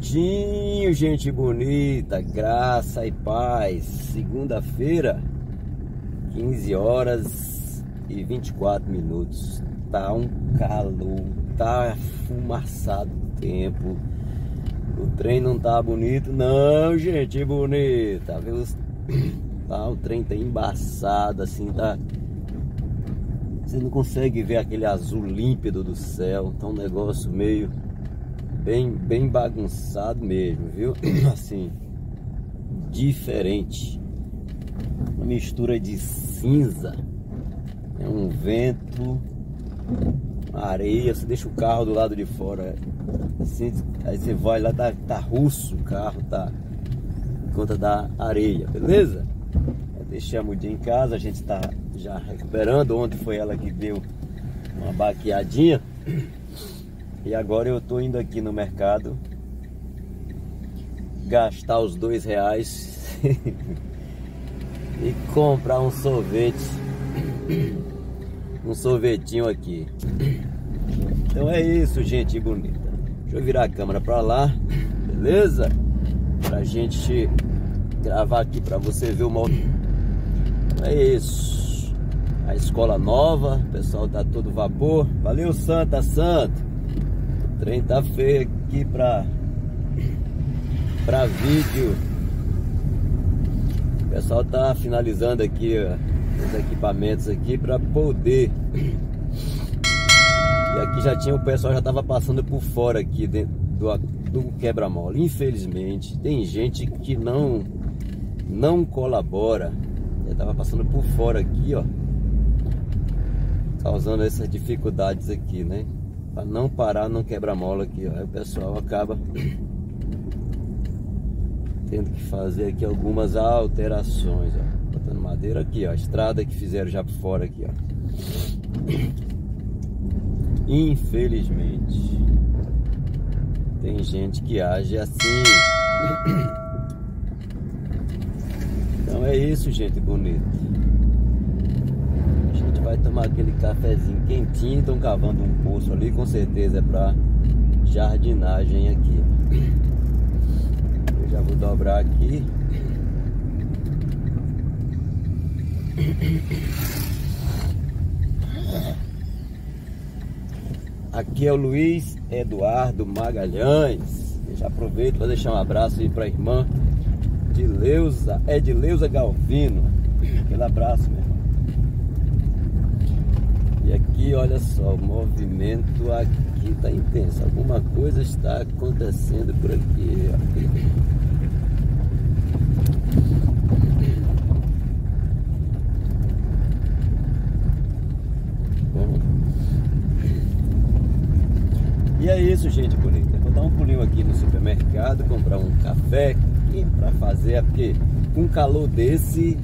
Santinho, gente bonita, graça e paz. Segunda-feira, 15 horas e 24 minutos. Tá um calor, tá fumaçado o tempo. O trem não tá bonito, não, gente bonita. Viu? Tá, o trem tá embaçado, assim, tá. Você não consegue ver aquele azul límpido do céu. Tá um negócio meio bem, bem bagunçado mesmo, viu? Assim, diferente. Uma mistura de cinza, é um vento, areia. Você deixa o carro do lado de fora, assim, aí você vai lá, tá, tá russo o carro, tá? Por conta da areia, beleza? Deixei a mudinha em casa, a gente está já recuperando. Ontem foi ela que deu uma baqueadinha. E agora eu tô indo aqui no mercado gastar os dois reais e comprar um sorvete, um sorvetinho aqui. Então é isso, gente bonita. Deixa eu virar a câmera para lá, beleza? Pra gente gravar aqui para você ver o mal. É isso. A escola nova, o pessoal tá todo vapor. Valeu, Santa Santa trem tá feio aqui pra, pra vídeo. O pessoal tá finalizando aqui ó, os equipamentos aqui para poder. E aqui já tinha o pessoal já tava passando por fora aqui dentro do, do quebra-mola. Infelizmente, tem gente que não não colabora. Já tava passando por fora aqui, ó. Causando essas dificuldades aqui, né? Para não parar, não quebra mola aqui, ó. Aí o pessoal acaba tendo que fazer aqui algumas alterações, ó. Botando madeira aqui, ó. A estrada que fizeram já por fora aqui, ó. Infelizmente. Tem gente que age assim. Então é isso, gente bonita vai tomar aquele cafezinho quentinho, estão cavando um poço ali, com certeza é para jardinagem aqui. Eu já vou dobrar aqui. Aqui é o Luiz Eduardo Magalhães. Eu já aproveito para deixar um abraço aí para a irmã de Leusa, é de Leusa Galvino. Aquele abraço, meu e aqui, olha só, o movimento aqui está intenso. Alguma coisa está acontecendo por aqui. Bom. E é isso, gente bonita. Vou dar um pulinho aqui no supermercado, comprar um café para fazer, é porque com um calor desse,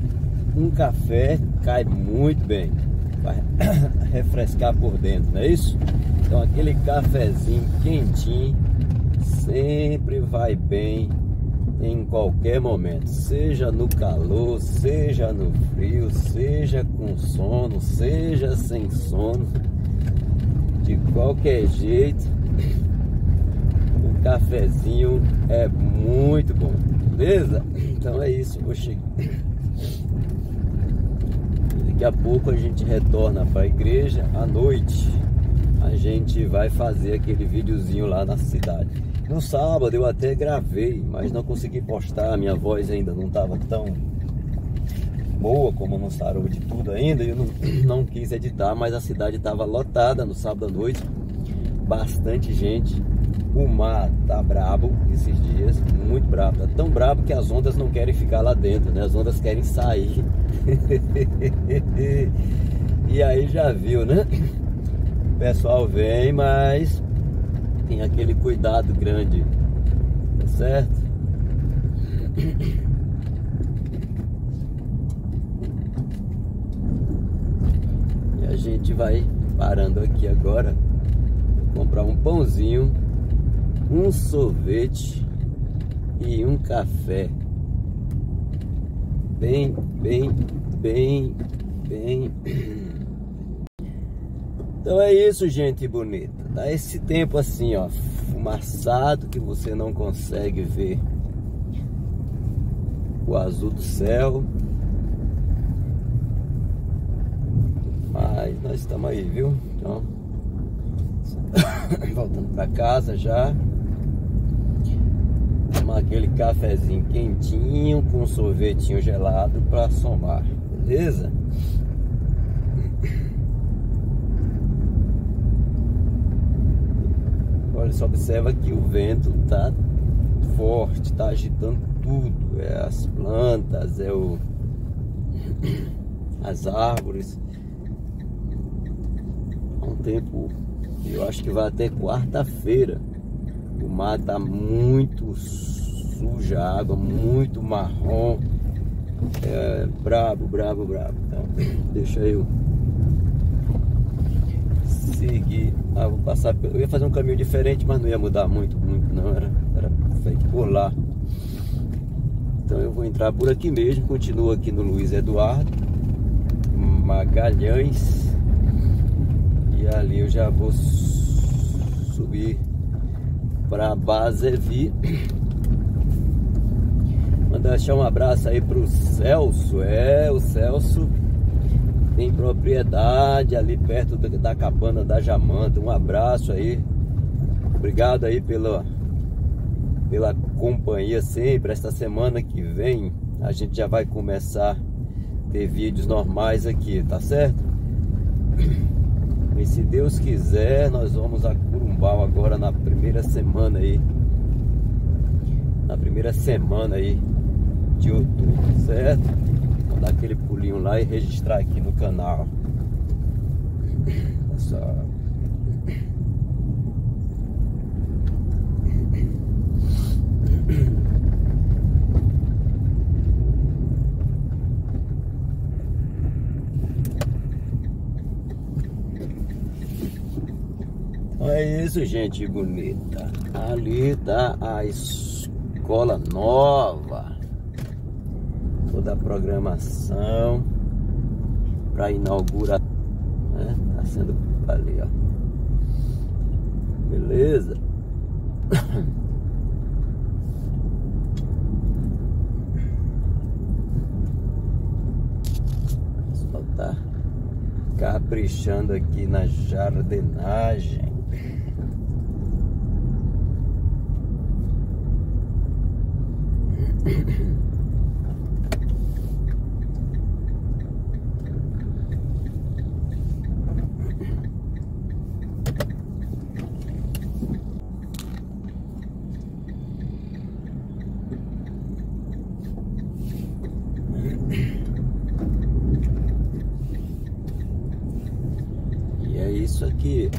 um café cai muito bem para refrescar por dentro, não é isso? Então aquele cafezinho quentinho sempre vai bem em qualquer momento, seja no calor, seja no frio, seja com sono, seja sem sono, de qualquer jeito, o cafezinho é muito bom, beleza? Então é isso, vou chegar. Daqui a pouco a gente retorna para a igreja à noite. A gente vai fazer aquele videozinho lá na cidade. No sábado eu até gravei, mas não consegui postar. Minha voz ainda não estava tão boa como não sarou de tudo ainda. Eu não, não quis editar, mas a cidade estava lotada no sábado à noite. Bastante gente. O mar tá brabo esses dias, muito brabo. Tá tão brabo que as ondas não querem ficar lá dentro, né? As ondas querem sair. e aí já viu, né? O pessoal vem, mas tem aquele cuidado grande, tá certo? E a gente vai parando aqui agora, comprar um pãozinho um sorvete e um café. Bem, bem, bem, bem. Então é isso, gente bonita. Tá esse tempo assim, ó, fumaçado que você não consegue ver o azul do céu. Mas nós estamos aí, viu? Então, voltando para casa já. Tomar aquele cafezinho quentinho com sorvetinho gelado para somar, beleza? Olha, só observa que o vento tá forte, tá agitando tudo, é as plantas, é o as árvores. Há um tempo, eu acho que vai até quarta-feira. O mar tá muito suja, água muito marrom. É brabo, brabo, brabo. Então, deixa eu seguir. Ah, vou passar. Eu ia fazer um caminho diferente, mas não ia mudar muito, muito não. Era, era feito por lá. Então eu vou entrar por aqui mesmo. Continuo aqui no Luiz Eduardo Magalhães. E ali eu já vou subir para Basevi. Mandar deixar um abraço aí pro Celso. É, o Celso tem propriedade ali perto da cabana da Jamanta. Um abraço aí. Obrigado aí pela, pela companhia sempre. Esta semana que vem a gente já vai começar a ter vídeos normais aqui, tá certo? E se Deus quiser, nós vamos a Curumbau agora na primeira semana aí. Na primeira semana aí de outubro, certo? Vou dar aquele pulinho lá e registrar aqui no canal. Essa... É isso, gente bonita. Ali tá a escola nova toda a programação para inaugurar, né? Tá sendo ali, ó. Beleza? Só tá caprichando aqui na jardinagem. Isso aqui.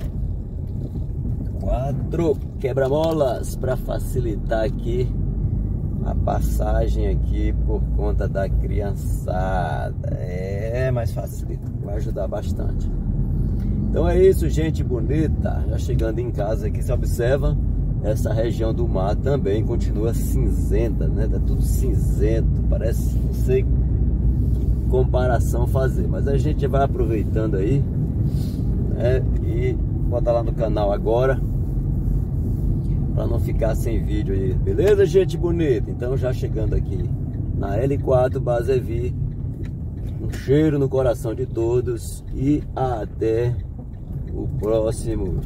Quatro quebra-molas para facilitar aqui a passagem aqui por conta da criançada. É, mais facilita, vai ajudar bastante. Então é isso, gente bonita. Já chegando em casa aqui, se observa, essa região do mar também continua cinzenta, né? Tá tudo cinzento, parece, não sei que comparação fazer, mas a gente vai aproveitando aí né? E botar lá no canal agora para não ficar sem vídeo aí, beleza, gente bonita? Então já chegando aqui na L4 Basevi, um cheiro no coração de todos e até o próximo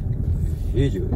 vídeo.